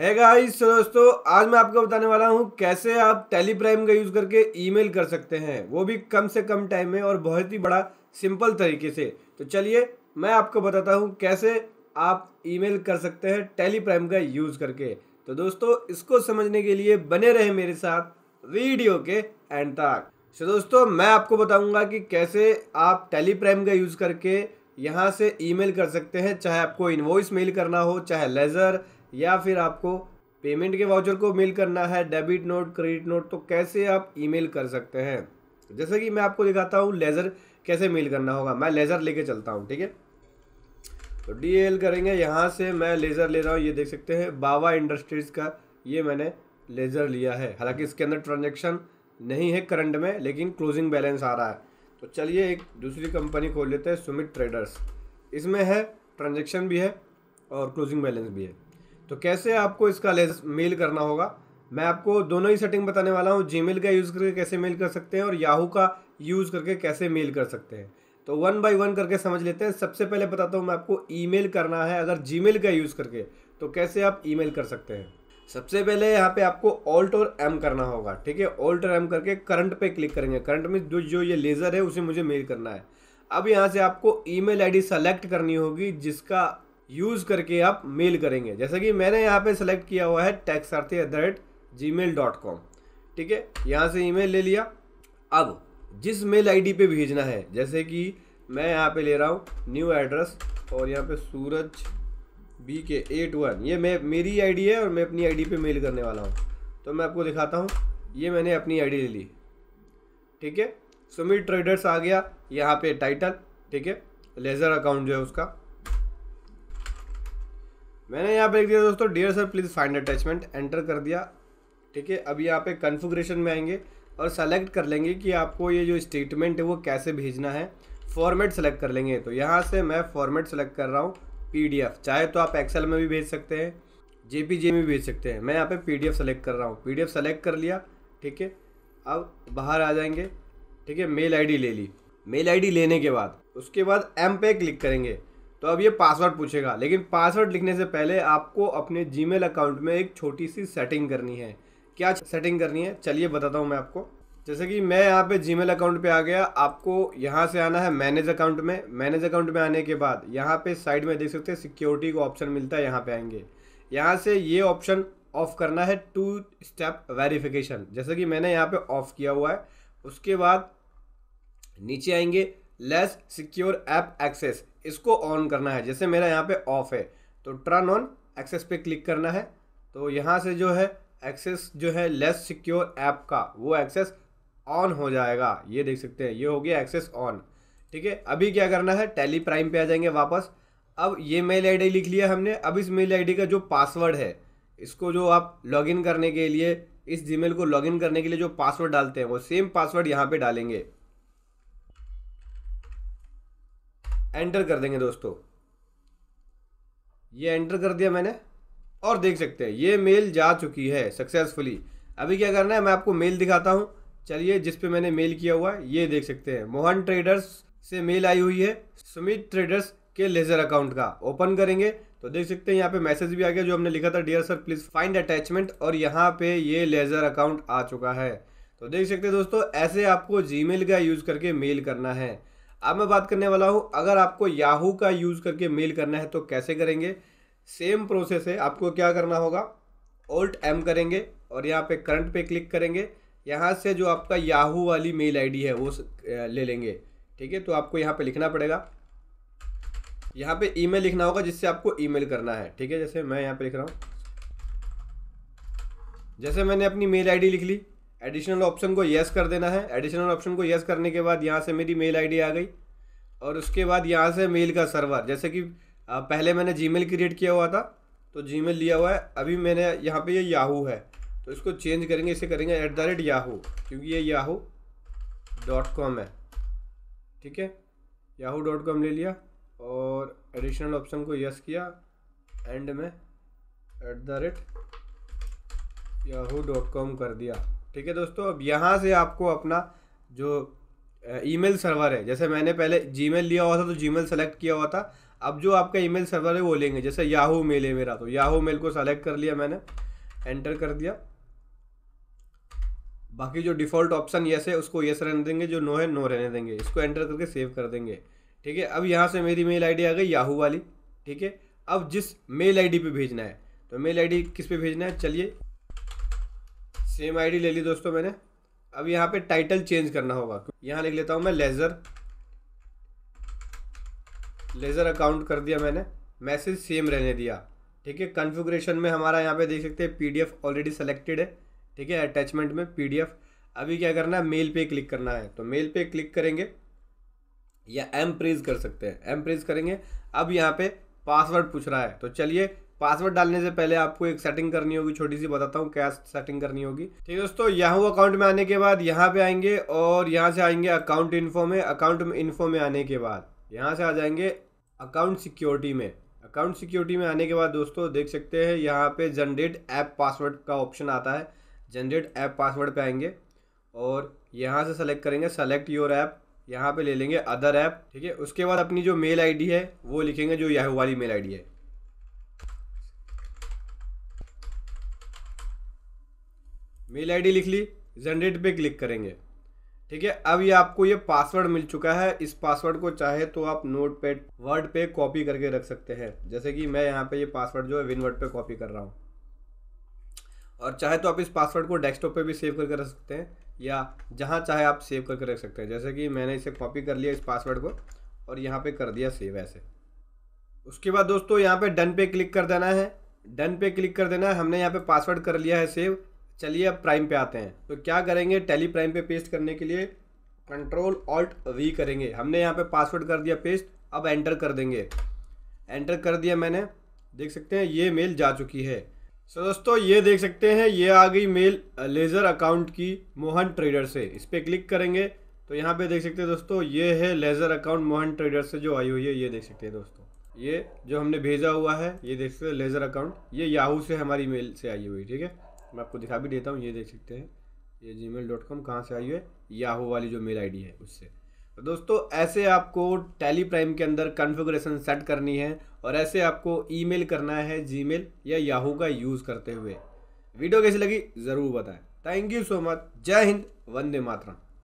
है गाइस तो दोस्तों, आज मैं आपको बताने वाला हूँ कैसे आप टेलीप्राइम का यूज़ करके ईमेल कर सकते हैं। वो भी कम से कम टाइम में और बहुत ही बड़ा सिंपल तरीके से। तो चलिए, मैं आपको बताता हूँ कैसे आप ईमेल कर सकते हैं टेलीप्राइम का यूज़ करके। तो दोस्तों, इसको समझने के लिए बने रहे मेरे साथ वीडियो के एंड तक। तो दोस्तों, मैं आपको बताऊँगा कि कैसे आप टेलीप्राइम का यूज़ करके यहाँ से ईमेल कर सकते हैं, चाहे आपको इनवॉइस मेल करना हो, चाहे लेज़र या फिर आपको पेमेंट के वाउचर को मेल करना है डेबिट नोट क्रेडिट नोट तो कैसे आप ईमेल कर सकते हैं? जैसे कि मैं आपको दिखाता हूँ लेज़र कैसे मेल करना होगा। मैं लेज़र लेके चलता हूँ, ठीक है? तो डी एल करेंगे, यहाँ से मैं लेज़र ले रहा हूँ। ये देख सकते हैं, बाबा इंडस्ट्रीज़ का ये मैंने लेज़र लिया है। हालाँकि इसके अंदर ट्रांजेक्शन नहीं है करंट में, लेकिन क्लोजिंग बैलेंस आ रहा है। तो चलिए एक दूसरी कंपनी खोल लेते हैं सुमित ट्रेडर्स इसमें है ट्रांजेक्शन भी है और क्लोजिंग बैलेंस भी है। तो कैसे आपको इसका मेल करना होगा? मैं आपको दोनों ही सेटिंग बताने वाला हूँ। जी का यूज़ करके कैसे मेल कर सकते हैं और याहू का यूज़ करके कैसे मेल कर सकते हैं। तो वन बाय वन करके समझ लेते हैं। सबसे पहले बताता हूँ मैं आपको ईमेल करना है। अगर जी का यूज़ करके तो कैसे आप ईमेल कर सकते हैं? सबसे पहले यहाँ पे आपको ऑल्ट और एम करना होगा, ठीक है? ऑल्ट और एम करके करंट पे क्लिक करेंगे। करंट में जो जो ये लेज़र है, उसे मुझे मेल करना है। अब यहाँ से आपको ईमेल आईडी सेलेक्ट करनी होगी, जिसका यूज़ करके आप मेल करेंगे। जैसे कि मैंने यहाँ पे सेलेक्ट किया हुआ है tax Aarti at the rate gmail dot com ठीक है? यहाँ से ईमेल ले लिया। अब जिस मेल आईडी पे भेजना है, जैसे कि मैं यहाँ पे ले रहा हूँ न्यू एड्रेस और यहाँ पे Suraj B K at one ये मैं, मेरी आईडी है और मैं अपनी आईडी पे मेल करने वाला हूँ। तो मैं आपको दिखाता हूँ। ये मैंने अपनी आईडी ले ली। ठीक है? सुमित ट्रेडर्स आ गया यहाँ पे टाइटल ठीक है? लेज़र अकाउंट जो है उसका। मैंने यहाँ पे लिख दिया दोस्तों dear sir please find attachment enter कर दिया। ठीक है, अभी यहाँ पे कन्फिग्रेशन में आएँगे और सेलेक्ट कर लेंगे कि आपको ये जो स्टेटमेंट है वो कैसे भेजना है। फॉर्मेट सेलेक्ट कर लेंगे। तो यहाँ से मैं फॉर्मेट सेलेक्ट कर रहा हूँ पी चाहे तो आप एक्सेल में भी भेज सकते हैं जे में भी भेज सकते हैं। मैं यहाँ पे पी सेलेक्ट कर रहा हूँ। पी सेलेक्ट कर लिया। ठीक है, अब बाहर आ जाएँगे। ठीक है मेल आईडी ले ली। मेल आईडी लेने के बाद, उसके बाद एम पे क्लिक करेंगे। तो अब ये पासवर्ड पूछेगा। लेकिन पासवर्ड लिखने से पहले आपको अपने जीमेल अकाउंट में एक छोटी सी सेटिंग करनी है। क्या सेटिंग करनी है? चलिए बताता हूँ मैं आपको। जैसे कि मैं यहाँ पे जीमेल अकाउंट पे आ गया। आपको यहाँ से आना है मैनेज अकाउंट में। मैनेज अकाउंट में आने के बाद यहाँ पे साइड में देख सकते हैं सिक्योरिटी का ऑप्शन मिलता है, यहाँ पे आएँगे। यहाँ से ये ऑप्शन ऑफ़ करना है टू स्टेप वेरिफिकेशन जैसे कि मैंने यहाँ पे ऑफ़ किया हुआ है। उसके बाद नीचे आएँगे लेस सिक्योर ऐप एक्सेस इसको ऑन करना है। जैसे मेरा यहाँ पे ऑफ़ है तो टर्न ऑन एक्सेस पे क्लिक करना है। तो यहाँ से जो है एक्सेस जो है लेस सिक्योर ऐप का, वो एक्सेस ऑन हो जाएगा। ये देख सकते हैं, ये हो गया एक्सेस ऑन ठीक है, अभी क्या करना है टेली प्राइम पे आ जाएँगे वापस। अब ये मेल आईडी लिख लिया हमने। अब इस मेल आईडी का जो पासवर्ड है, इसको जो आप लॉगिन करने के लिए, इस जीमेल को लॉगिन करने के लिए जो पासवर्ड डालते हैं, वो सेम पासवर्ड यहाँ पे डालेंगे। एंटर कर देंगे दोस्तों। ये एंटर कर दिया मैंने, और देख सकते हैं, ये मेल जा चुकी है सक्सेसफुली अभी क्या करना है, मैं आपको मेल दिखाता हूँ। चलिए, जिस पे मैंने मेल किया हुआ है, ये देख सकते हैं। मोहन ट्रेडर्स से मेल आई हुई है, सुमित ट्रेडर्स के लेजर अकाउंट का। ओपन करेंगे तो देख सकते हैं, यहाँ पे मैसेज भी आ गया, जो हमने लिखा था dear sir please find attachment और यहाँ पे ये लेजर अकाउंट आ चुका है। तो देख सकते हैं दोस्तों, ऐसे आपको जीमेल का यूज़ करके मेल करना है। अब मैं बात करने वाला हूँ, अगर आपको याहू का यूज़ करके मेल करना है तो कैसे करेंगे? सेम प्रोसेस है, आपको क्या करना होगा? ओल्ट एम करेंगे और यहाँ पे करंट पे क्लिक करेंगे। यहाँ से जो आपका याहू वाली मेल आईडी है, वो ले लेंगे। ठीक है तो आपको यहाँ पे लिखना पड़ेगा। यहाँ पे ईमेल लिखना होगा, जिससे आपको ईमेल करना है। ठीक है, जैसे मैं यहाँ पे लिख रहा हूँ। जैसे मैंने अपनी मेल आईडी लिख ली एडिशनल ऑप्शन को येस कर देना है। एडिशनल ऑप्शन को येस करने के बाद यहाँ से मेरी मेल आईडी आ गई। और उसके बाद यहाँ से मेल का सर्वर जैसे कि पहले मैंने जीमेल क्रिएट किया हुआ था तो जीमेल लिया हुआ है। अभी मैंने यहाँ पे ये याहू है। तो इसको चेंज करेंगे, इसे करेंगे एट द रेट याहू क्योंकि ये याहू डॉट कॉम है। ठीक है? याहू डॉट कॉम ले लिया और एडिशनल ऑप्शन को यस किया। एंड में at the rate Yahoo dot com कर दिया। ठीक है दोस्तों, अब यहाँ से आपको अपना जो ईमेल सर्वर है, जैसे मैंने पहले जीमेल लिया हुआ था तो जीमेल सेलेक्ट किया हुआ था। अब जो आपका ईमेल सर्वर है, वो लेंगे, जैसे याहू मेल है मेरा तो याहू मेल को सेलेक्ट कर लिया मैंने एंटर कर दिया। बाकी जो डिफ़ॉल्ट ऑप्शन यस है, उसको यस रहने देंगे, जो नो है नो रहने देंगे, इसको एंटर करके सेव कर देंगे। ठीक है, अब यहाँ से मेरी मेल आईडी आ गई याहू वाली। ठीक है, अब जिस मेल आईडी पे भेजना है तो मेल आईडी किस पे भेजना है, चलिए सेम आईडी ले ली दोस्तों मैंने। अब यहाँ पे टाइटल चेंज करना होगा। यहाँ लिख लेता हूँ मैं लेज़र लेज़र अकाउंट कर दिया मैंने। मैसेज सेम रहने दिया। ठीक है कन्फिग्रेशन में हमारा यहाँ पे देख सकते हैं पीडीएफ ऑलरेडी सेलेक्टेड है। ठीक है अटैचमेंट में पीडीएफ अभी क्या करना है मेल पे क्लिक करना है। तो मेल पे क्लिक करेंगे। या एम प्रेज कर सकते हैं। एम प्रेज करेंगे। अब यहाँ पे पासवर्ड पूछ रहा है। तो चलिए पासवर्ड डालने से पहले आपको एक सेटिंग करनी होगी, छोटी सी बताता हूँ क्या सेटिंग करनी होगी। ठीक है दोस्तों याहू अकाउंट में आने के बाद यहाँ पे आएँगे और यहाँ से आएँगे अकाउंट इन्फो में अकाउंट इन्फो में आने के बाद। यहाँ से आ जाएँगे अकाउंट सिक्योरिटी में। अकाउंट सिक्योरिटी में आने के बाद दोस्तों, देख सकते हैं यहाँ पे जनरेट ऐप पासवर्ड का ऑप्शन आता है। जनरेट ऐप पासवर्ड पे आएँगे और यहाँ से सेलेक्ट करेंगे सेलेक्ट योर ऐप यहाँ पे ले लेंगे अदर ऐप ठीक है? उसके बाद अपनी जो मेल आईडी है, वो लिखेंगे जो याहू वाली मेल आईडी है। मेल आईडी लिख ली जनरेट पे क्लिक करेंगे। ठीक है, अब ये आपको ये पासवर्ड मिल चुका है। इस पासवर्ड को चाहे तो आप नोट पैड वर्ड पे कॉपी करके रख सकते हैं। जैसे कि मैं यहाँ पे ये पासवर्ड जो है विन वर्ड पे कॉपी कर रहा हूँ। और चाहे तो आप इस पासवर्ड को डेस्कटॉप पे भी सेव करके रख सकते हैं, या जहाँ चाहे आप सेव करके रख सकते हैं। जैसे कि मैंने इसे कॉपी कर लिया इस पासवर्ड को, और यहाँ पर कर दिया सेव ऐसे। उसके बाद दोस्तों, यहाँ पर डन पे क्लिक कर देना है। डन पे क्लिक कर देना है। हमने यहाँ पे पासवर्ड कर लिया है सेव चलिए अब प्राइम पे आते हैं। तो क्या करेंगे? टेली प्राइम पे पेस्ट करने के लिए कंट्रोल ऑल्ट वी करेंगे। हमने यहाँ पे पासवर्ड कर दिया पेस्ट अब एंटर कर देंगे। एंटर कर दिया मैंने। देख सकते हैं, ये मेल जा चुकी है। सो दोस्तों, ये देख सकते हैं, ये आ गई मेल लेज़र अकाउंट की मोहन ट्रेडर से। इस पर क्लिक करेंगे। तो यहाँ पे देख सकते हैं दोस्तों, ये है लेज़र अकाउंट मोहन ट्रेडर से जो आई हुई है। ये देख सकते हैं दोस्तों। ये जो हमने भेजा हुआ है, ये देख सकते हैं लेज़र अकाउंट ये याहू से हमारी मेल से आई हुई, ठीक है? मैं आपको दिखा भी देता हूँ, ये देख सकते हैं। ये जी मेल डॉट कॉम कहाँ से आई है? याहू वाली जो मेल आईडी है उससे। तो दोस्तों, ऐसे आपको टेली प्राइम के अंदर कॉन्फ़िगरेशन सेट करनी है और ऐसे आपको ईमेल करना है जीमेल या याहू का यूज़ करते हुए। वीडियो कैसी लगी? ज़रूर बताएँ। थैंक यू सो मच जय हिंद। वंदे मातरम।